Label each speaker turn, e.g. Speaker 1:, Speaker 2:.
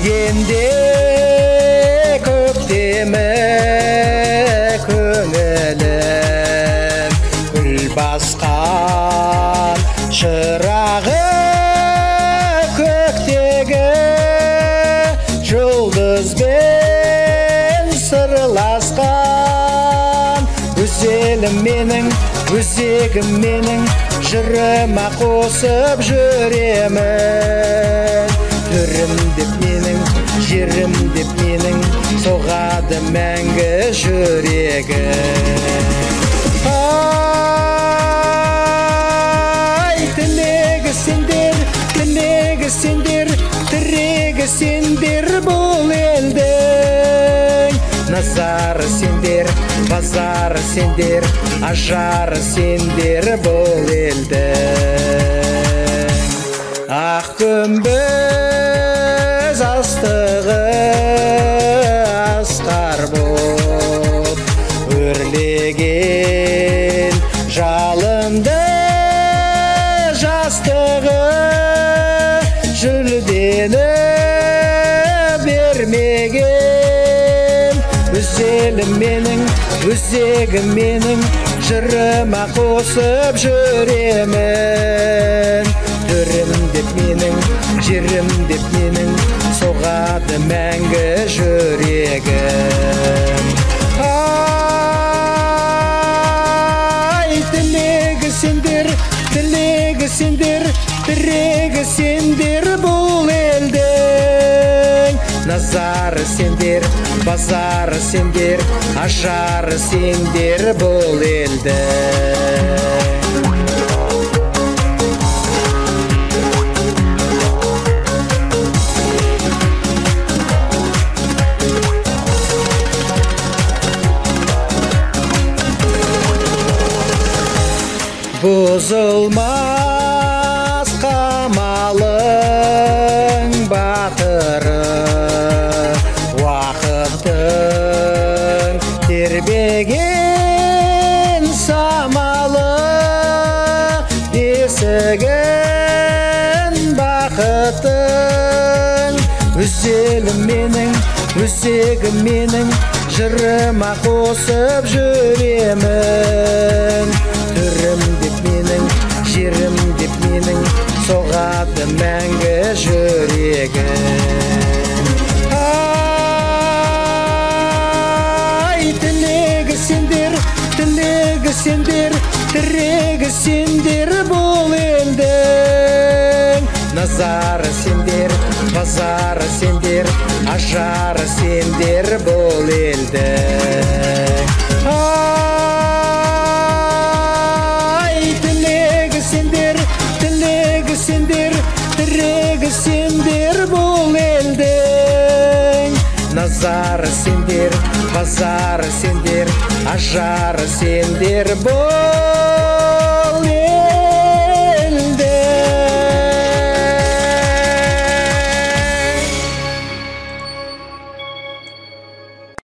Speaker 1: келгенде көктемі көңілім гүл басқан шырағы көктегі жұлдызбен сырласқан. Өзелім менің өзегім менің жырыма қосып жүремін. Түрім деп деп менің соғады мәңгі жүрегім ай тілегі сендер тілегі сендер тірегі сендер бұл елдің назары сендер базары сендер ажары сендер бұл елдің ақ күмбез өзелім менің өзегім менің жырыма қосып жүремін. Түрім деп менің жерім деп менің соғады мәңгі жүрегім. Ай тілегі сендер тілегі сендер тірегі сендер бұл елдің назары сендер базары сендер ажары сендер бұл елдің бұзылмас қамалың батыры бақыттың өзелім менің өзегім менің жырыма қосып жүремін. Түрім деп менің жерім деп менің соғады мәңгі жүрегім ай тілегі сендер тілегі сендер тірегі сендер елдің назары сендер базары сендер ажары сендер бұл елдің ай тілегі сендер тілегі сендер тірегі сендер бұл елдің назары сендер базары сендер ажары сендер бұл